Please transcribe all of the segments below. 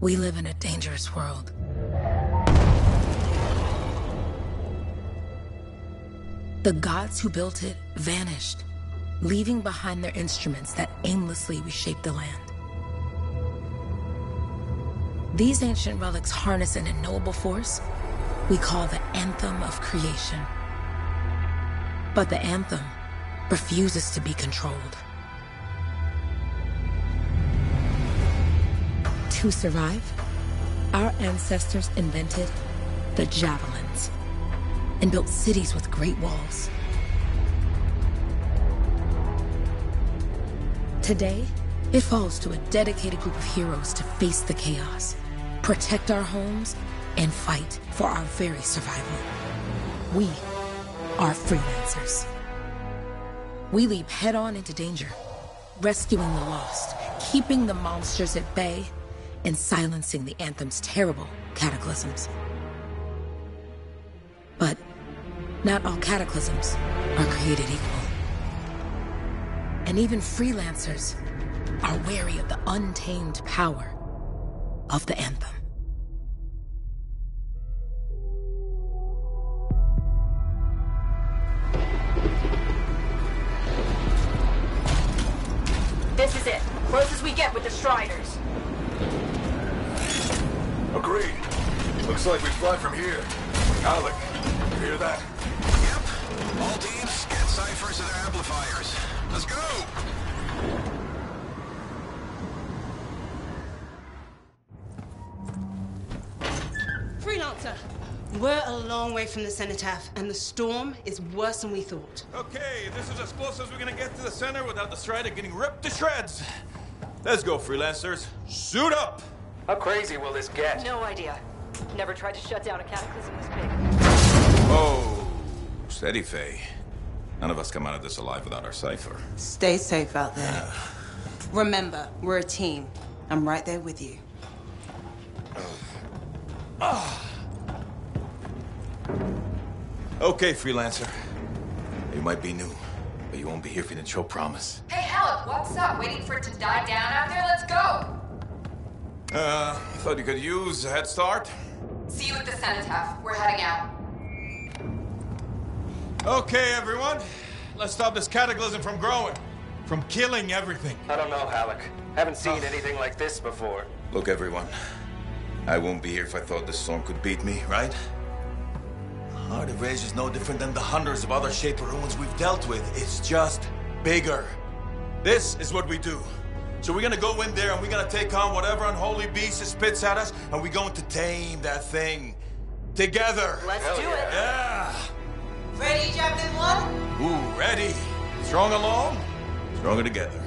We live in a dangerous world. The gods who built it vanished, leaving behind their instruments that aimlessly reshaped the land. These ancient relics harness an unknowable force we call the Anthem of Creation. But the Anthem refuses to be controlled. To survive, our ancestors invented the javelins and built cities with great walls. Today, it falls to a dedicated group of heroes to face the chaos, protect our homes, and fight for our very survival. We are freelancers. We leap head on into danger, rescuing the lost, keeping the monsters at bay, and silencing the Anthem's terrible cataclysms. But not all cataclysms are created equal. And even freelancers are wary of the untamed power of the Anthem. Looks like we fly from here. Haluk, you hear that? Yep. All teams, get ciphers to their amplifiers. Let's go! Freelancer, we're a long way from the cenotaph, and the storm is worse than we thought. Okay, this is as close as we're gonna get to the center without the Strider getting ripped to shreds. Let's go, freelancers. Suit up! How crazy will this get? No idea. Never tried to shut down a cataclysm this big. Oh, steady, Faye. None of us come out of this alive without our cipher. Stay safe out there. Remember, we're a team. I'm right there with you. Okay, freelancer. You might be new, but you won't be here for the show promise. Hey, Haluk, what's up? Waiting for it to die down out there? Let's go! Uh, thought you could use a head start. See the cenotaph. We're heading out. Okay, everyone. Let's stop this cataclysm from growing, from killing everything. I don't know, Haluk. Haven't seen ah. anything like this before. Look, everyone. I won't be here if I thought this storm could beat me, right? Our Rage is no different than the hundreds of other Shaper ruins we've dealt with. It's just bigger. This is what we do. So we're gonna go in there and we're gonna take on whatever unholy beast it spits at us, and we're going to tame that thing. Together. Let's Hell do yeah. it. Yeah. Ready, Javelin One? Ooh, ready. Strong alone, stronger together.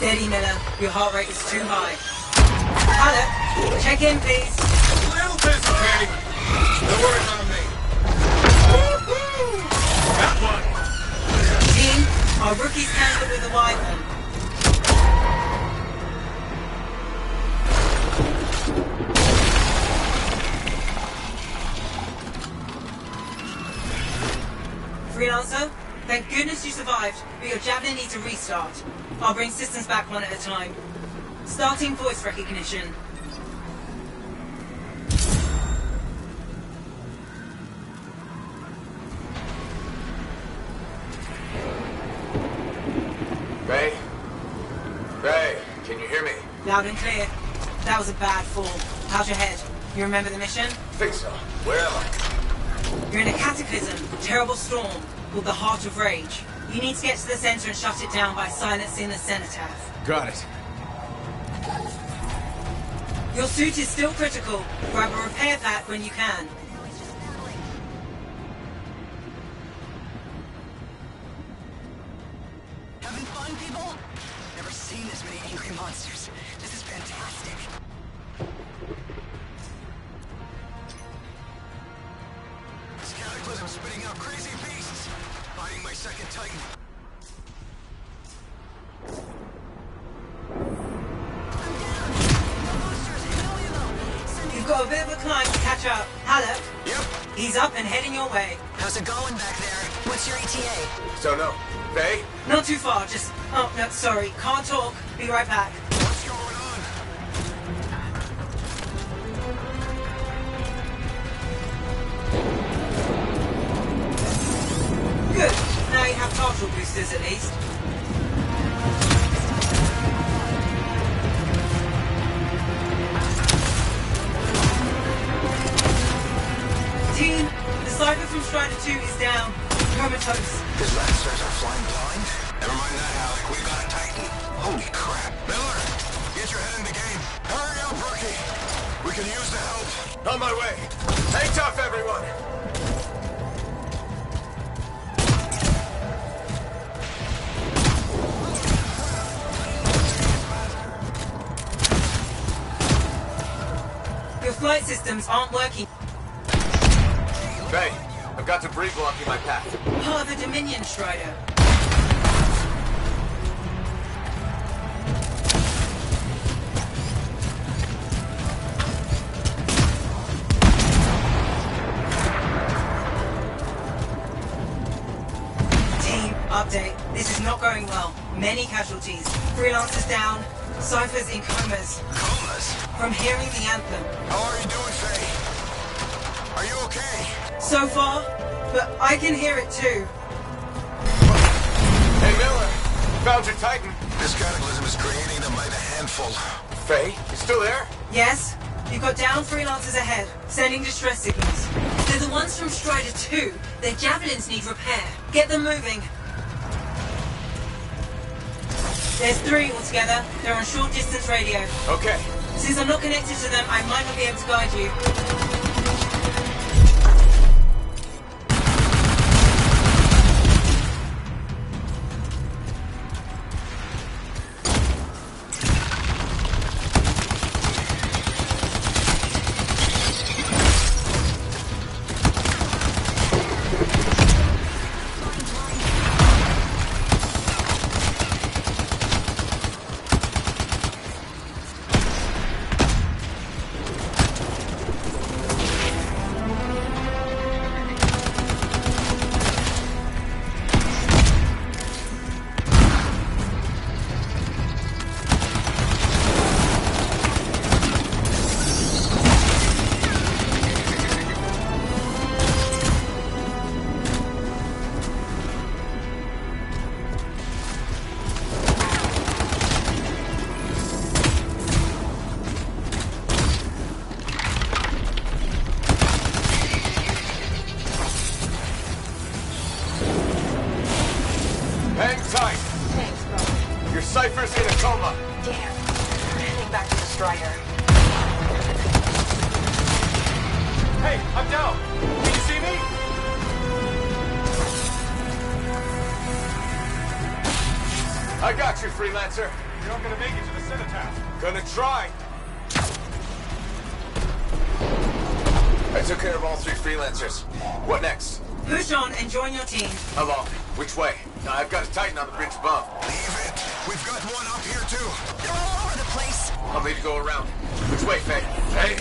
Steady, Miller. Your heart rate is too high. Loud and clear. That was a bad fall. How's your head? You remember the mission? Fixer. Where am I? You're in a cataclysm, a terrible storm, called the Heart of Rage. You need to get to the center and shut it down by silencing the cenotaph. Got it. Your suit is still critical. Grab a repair pack when you can. Partial boosters at least. Team, the Cypher from Strider 2 is down. Comatose. His lancers are flying blind. Never mind that, Haluk. We got a titan. Holy crap. Miller, get your head in the game. Hurry up, rookie. We can use the help. On my way. Hang tough, everyone. Flight systems aren't working. Faye, I've got debris blocking my path. Part of the Dominion Strider. Team, update. This is not going well. Many casualties. Freelancers down. Cyphers in comas. Comas? From hearing the anthem. How are you doing, Faye? Are you okay? So far, but I can hear it too. Hey, Miller. Found your Titan. This cataclysm is creating them by the handful. Faye, you still there? Yes? You've got down freelancers ahead, sending distress signals. They're the ones from Strider 2. Their javelins need repair. Get them moving. There's three altogether. They're on short distance radio. Okay. Since I'm not connected to them, I might not be able to guide you. I'll need to go around. Which way, Faye? Hey!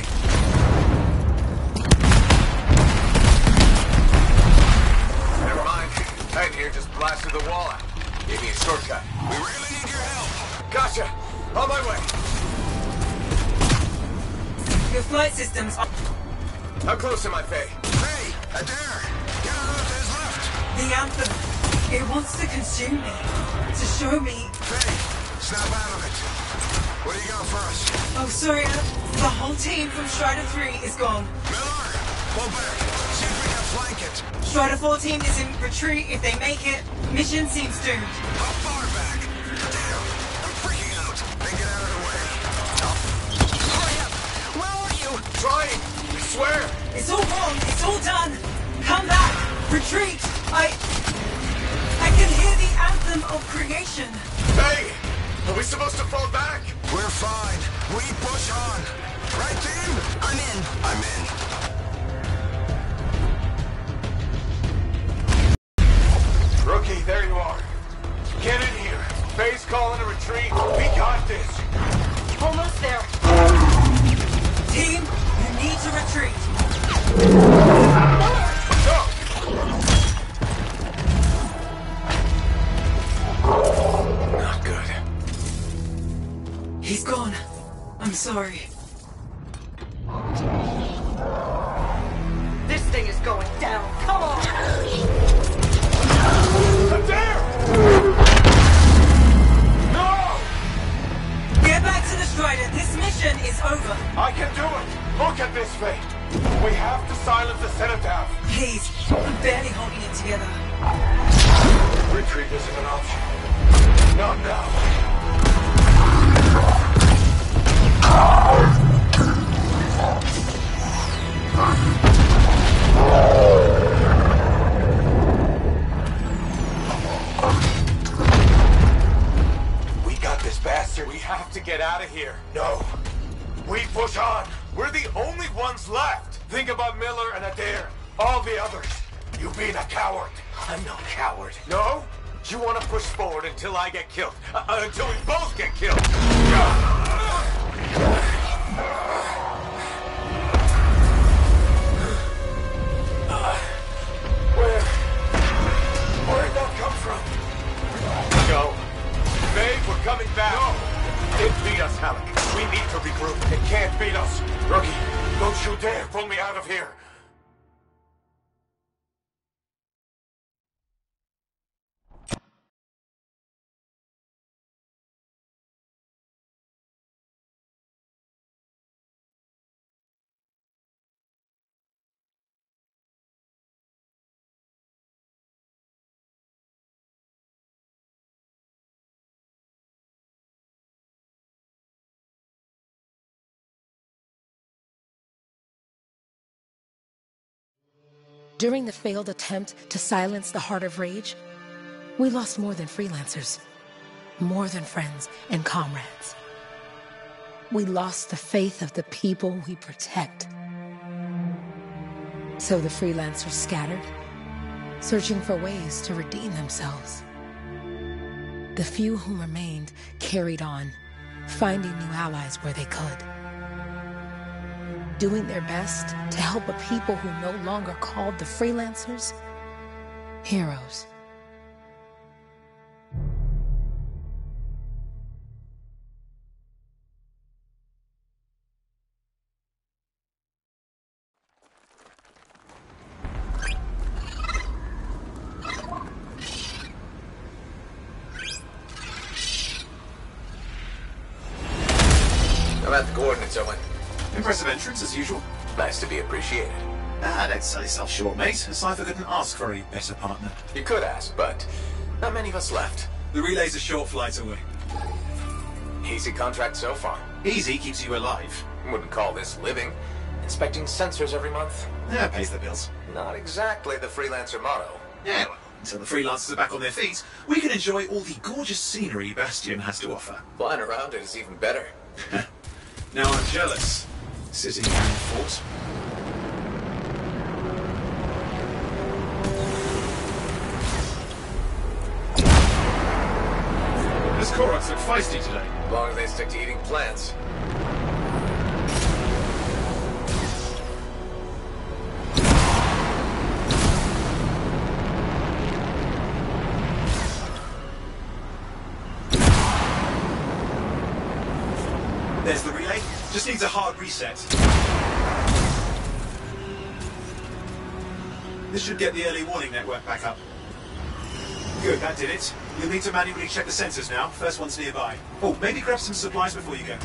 Never mind. Titan here just blasted the wall out. Gave me a shortcut. We really need your help. Gotcha! On my way! Your flight systems are... How close am I, Faye? Faye, Adair, get out of his left. The anthem. It wants to consume me. To show me... Faye, snap out of it. What do you got for us? Oh, sorry. uh, The whole team from Strider 3 is gone. Miller, pull back. See if we can flank it. Strider 4 team is in retreat. If they make it, mission seems doomed. How far back? Damn, I'm freaking out. Then get out of the way. Hurry up. trying. I swear. It's all wrong. It's all done. Come back. Retreat. I... I can hear the anthem of creation. Hey, are we supposed to fall back? We're fine. We push on. Right, team? I'm in. I'm in. Rookie, there you are. Get in here. Base calling a retreat. We got this. Almost there. Team, you need to retreat. Sorry. Ones left. Think about Miller and Adair. All the others. You being a coward. I'm no coward. No? You want to push forward until I get killed. Uh, uh, until we both get killed. Where? Where'd that come from? Go. Babe, we're coming back. No. It beat us, Haluk. We need to regroup. It can't beat us. Rookie, don't you dare pull me out of here. During the failed attempt to silence the Heart of Rage, we lost more than freelancers, more than friends and comrades. We lost the faith of the people we protect. So the freelancers scattered, searching for ways to redeem themselves. The few who remained carried on, finding new allies where they could doing their best to help a people who no longer called the freelancers heroes. Short, mate. Cypher couldn't ask for a better partner. You could ask, but not many of us left. The relay's a short flight away. Easy contract so far. Easy keeps you alive. Wouldn't call this living. Inspecting sensors every month? Yeah, pays the bills. Not exactly the freelancer motto. Yeah, well, until the freelancers are back on their feet, we can enjoy all the gorgeous scenery Bastion has to offer. Flying around it is even better. Now I'm jealous. Sitting in the fort. Look feisty today. As long as they stick to eating plants. There's the relay. Just needs a hard reset. This should get the early warning network back up. Good, that did it. You'll need to manually check the sensors now. First one's nearby. Oh, maybe grab some supplies before you go.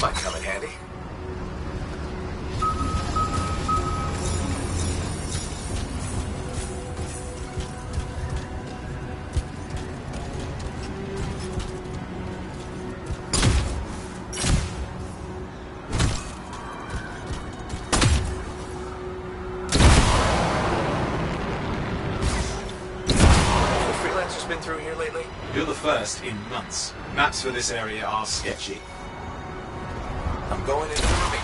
Might come in handy. Been through here lately? You're the first in months. Maps for this area are sketchy. I'm going in the room.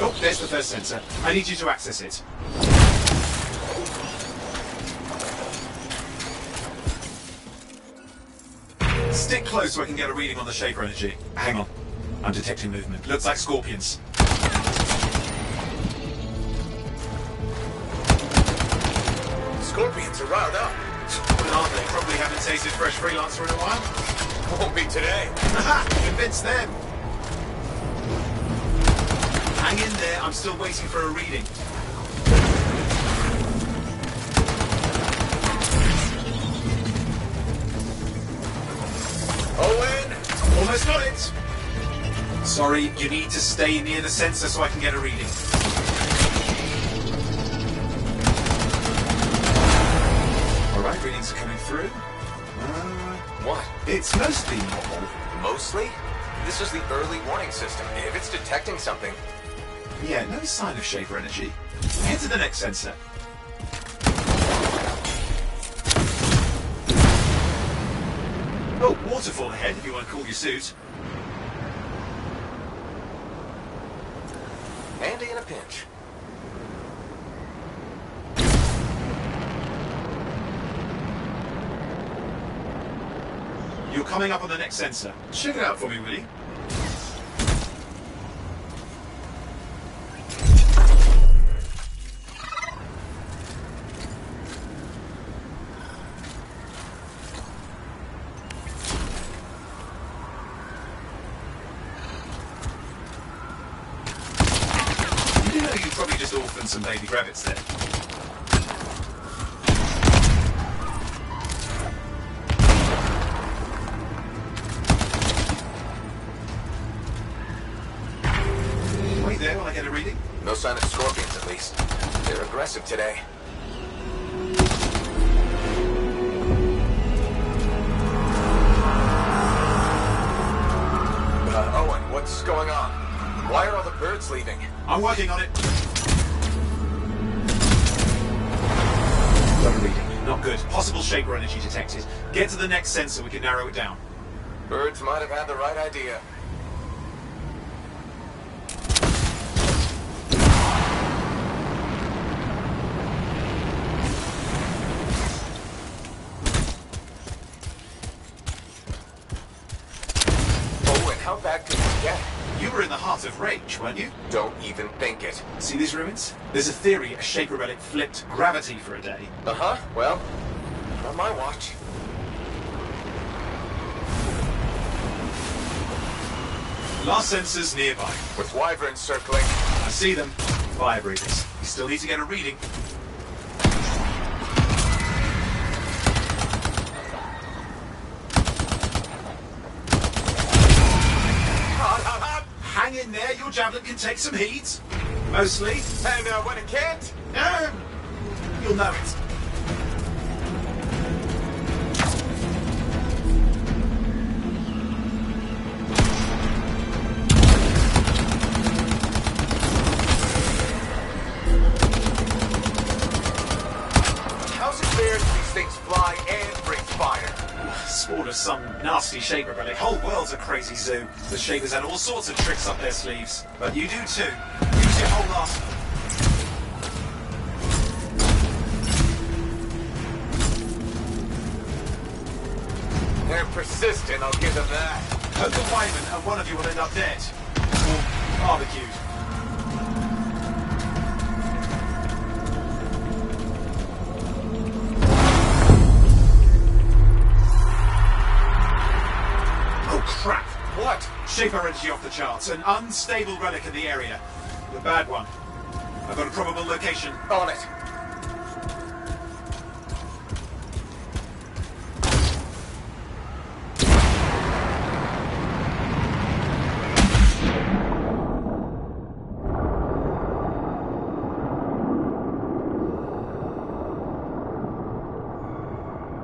Oh, there's the first sensor. I need you to access it. Stick close so I can get a reading on the Shaper energy. Hang on. I'm detecting movement. Looks like scorpions. Freelancer in a while. Won't be today. Convince them. Hang in there. I'm still waiting for a reading. Owen! Almost got it. Sorry, you need to stay near the sensor so I can get a reading. All right, readings are coming through. What? it's mostly normal. Mostly? This is the early warning system. If it's detecting something, Yeah, no sign of Shaper energy. Head to the next sensor. Oh, waterfall ahead if you want to cool your suit. handy in a pinch. Coming up on the next sensor. Check it out for me, will you? Some baby rabbits there. Wait there while I get a reading. No sign of scorpions, at least. They're aggressive today. Uh, Owen, what's going on? Why are all the birds leaving? I'm working on it. Got a reading. Not good. Possible shaper energy detected. Get to the next sensor, we can narrow it down. Birds might have had the right idea. Owen, how bad could this get? You were in the heart of rage, weren't you? Don't even think it. See these ruins? There's a theory a shaper relic flipped gravity for a day. Uh-huh. Well, on my watch. Last sensors nearby. With wyverns circling. I see them. Fire breathers. You still need to get a reading. Hang in there, your javelin can take some heat. Mostly. And uh, when it can't, Um, you'll know it. it some nasty shaper relic. Whole world's a crazy zoo. The shapers had all sorts of tricks up their sleeves. But you do too. Use your whole arsenal. They're persistent, I'll give them that. A wyvern and one of you will end up dead. Or barbecued. Energy off the charts. An unstable relic in the area. The bad one. I've got a probable location. On it.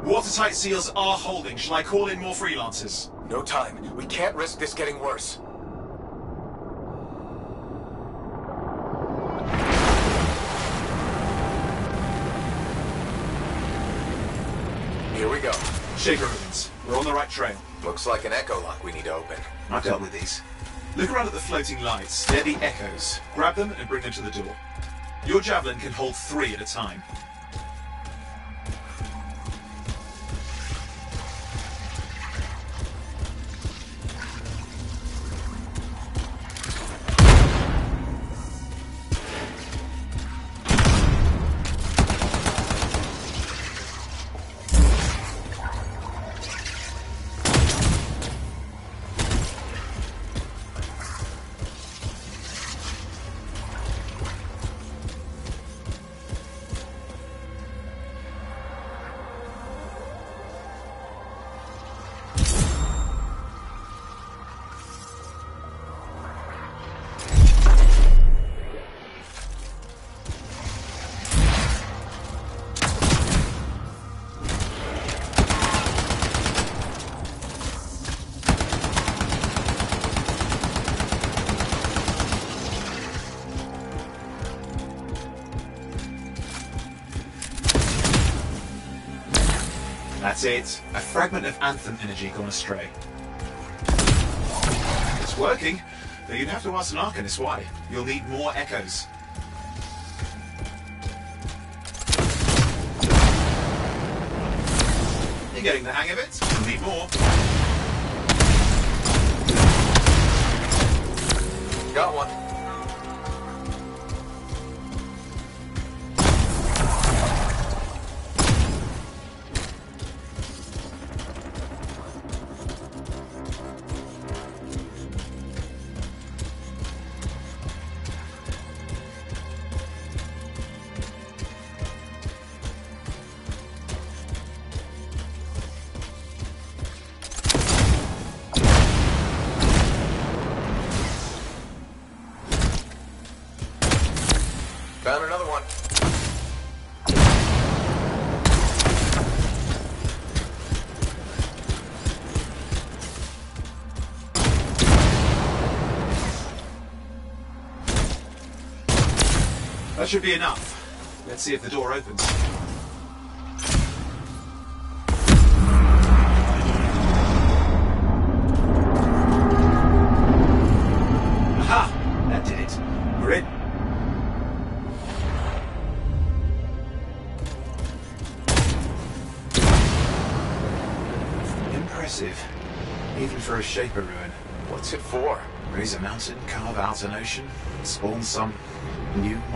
Watertight seals are holding. Shall I call in more freelancers? No time. We can't risk this getting worse. Here we go. Shaper ruins. We're on the right trail. Looks like an echo lock we need to open. I've dealt with these. Look around at the floating lights. They're the echoes. Grab them and bring them to the door. Your javelin can hold three at a time. It. A fragment of Anthem energy gone astray. It's working, but you'd have to ask an Arcanist why. You'll need more echoes. You're getting the hang of it. You'll need more. Got one. That should be enough. Let's see if the door opens. Aha! That did it. We're in. Impressive. Even for a Shaper ruin. What's it for? Raise a mountain, carve out an ocean, spawn some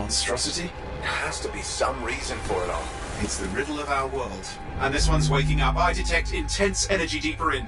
monstrosity? There has to be some reason for it all. It's the riddle of our world. And this one's waking up. I detect intense energy deeper in.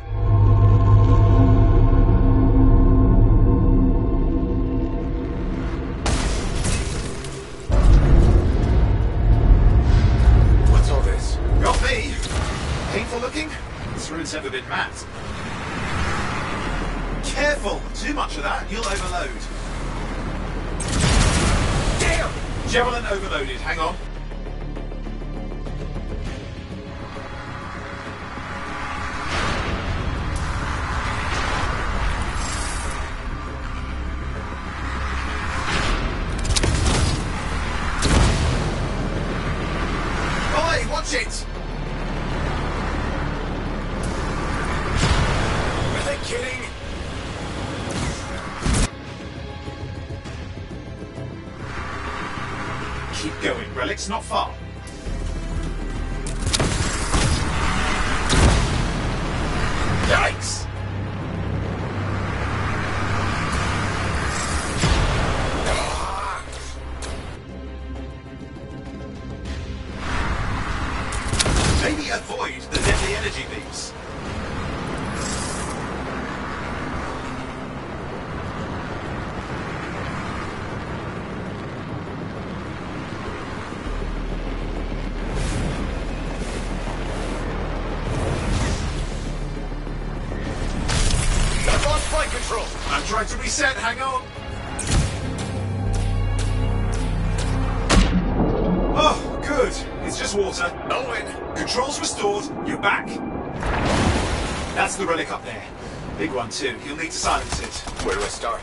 Too. You'll need to silence it. Where do I start?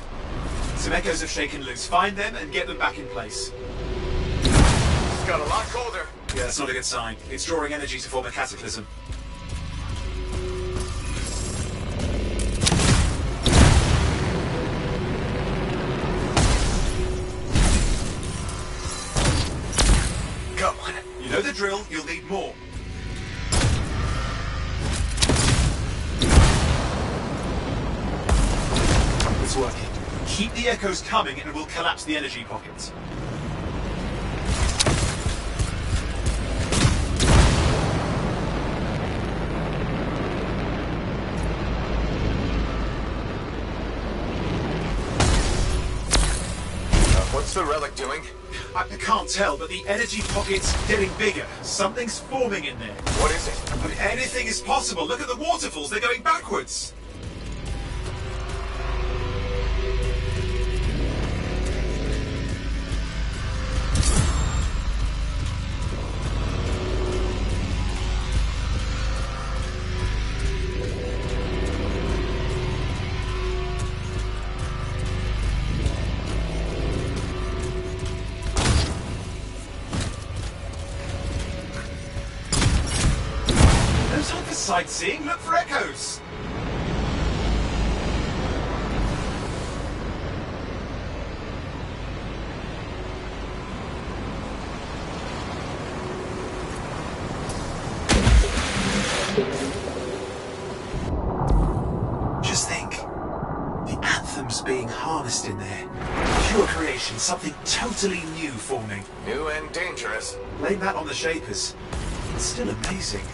Some echoes have shaken loose. Find them and get them back in place. It's got a lot colder. Yeah, that's not a good sign. It's drawing energy to form a cataclysm. It's working. Keep the echoes coming and we'll collapse the energy pockets. Uh, what's the relic doing? I can't tell, but the energy pocket's getting bigger. Something's forming in there. What is it? Mean, anything is possible. Look at the waterfalls, they're going backwards. Sightseeing. Look for echoes. Just think. The anthem's being harnessed in there. Pure creation, something totally new forming. New and dangerous. Blame that on the Shapers. It's still amazing.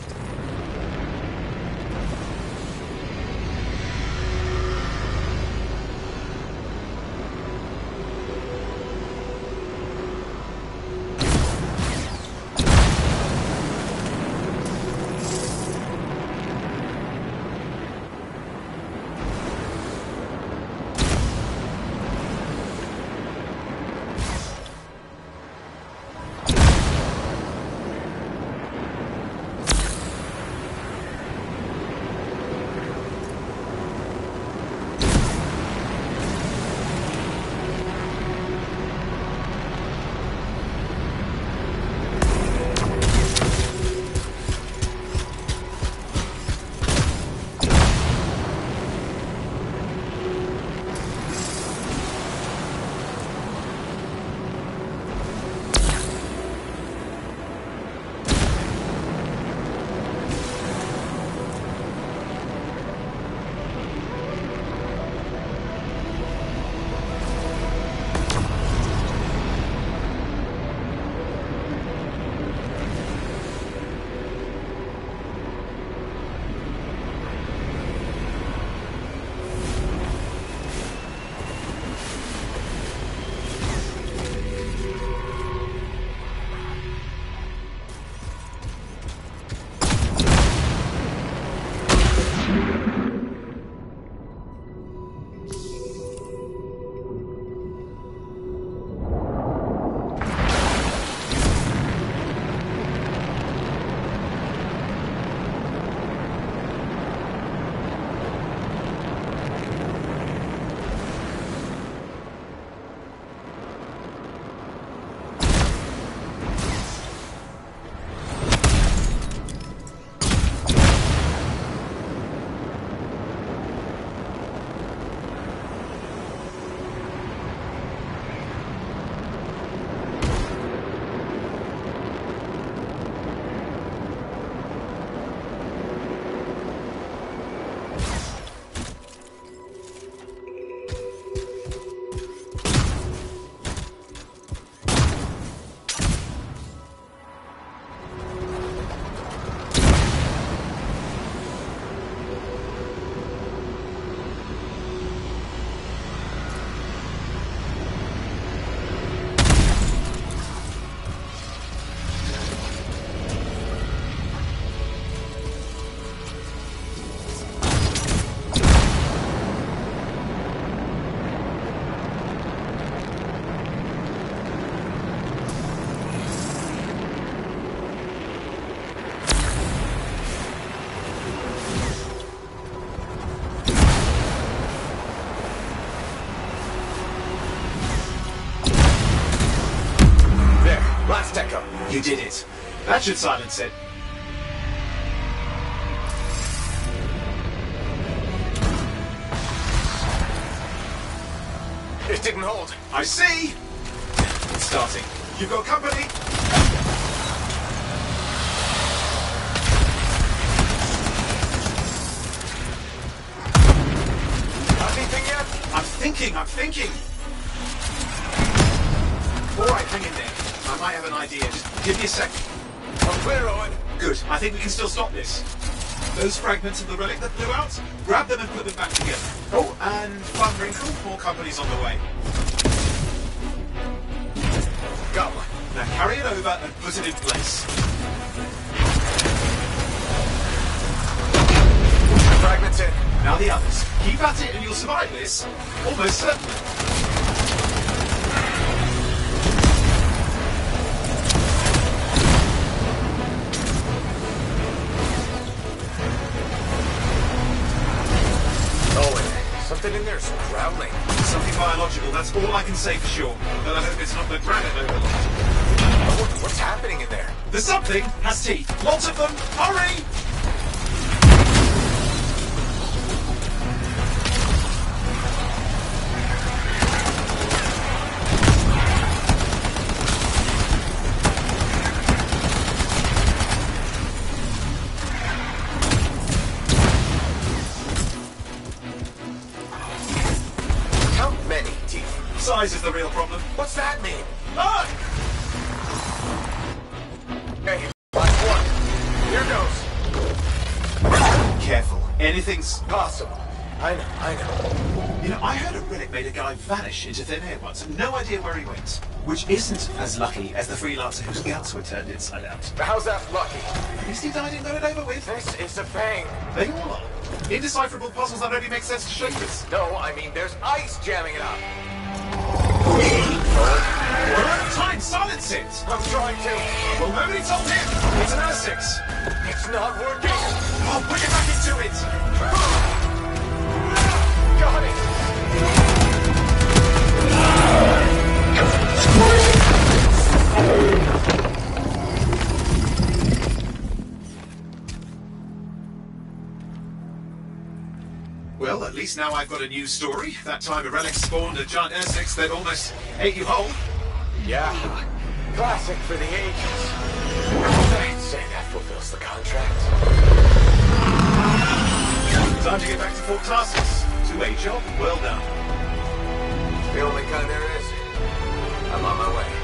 You did it. That should silence it. It didn't hold. I see! It's starting. You've got company! Anything yet? I'm thinking, I'm thinking! Alright, hang in there. I have an idea. Just give me a second. I'm clear. Good. I think we can still stop this. Those fragments of the relic that flew out, grab them and put them back together. Oh, and fun wrinkle, more companies on the way. One. Now carry it over and put it in place. Fragments in. Now the others. Keep at it and you'll survive this. Almost certainly. Something in there's growling. Something biological, that's all I can say for sure. But I hope it's not the granite overlord. What- What's happening in there? The something has teeth. Lots of them. Hurry! Guy vanish into thin air once, and no idea where he went. Which isn't as lucky as the freelancer whose guts were turned inside out. How's that lucky? At least he died and got it over with. This is a pain. They all are. Indecipherable puzzles that only make sense to shapers. No, I mean there's ice jamming it up. We're out of time. Silence it. I'm trying to. Well, nobody told him. It's an Ursix. It's not working. Oh, put it back Now I've got a new story. That time a relic spawned a giant Ursix that almost ate you whole. Yeah. Classic for the ages. I'd say that fulfills the contract. Time to get back to Fort Tarsis. To a job well done. The only kind there is. I'm on my way.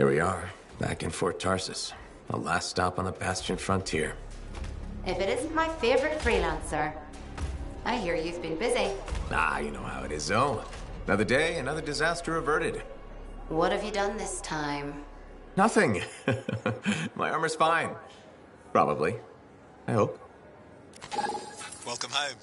Here we are, back in Fort Tarsis. The last stop on the Bastion frontier. If it isn't my favorite freelancer. I hear you've been busy. Ah, you know how it is, though. Another day, another disaster averted. What have you done this time? Nothing. My armor's fine. Probably. I hope. Welcome home.